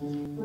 Good.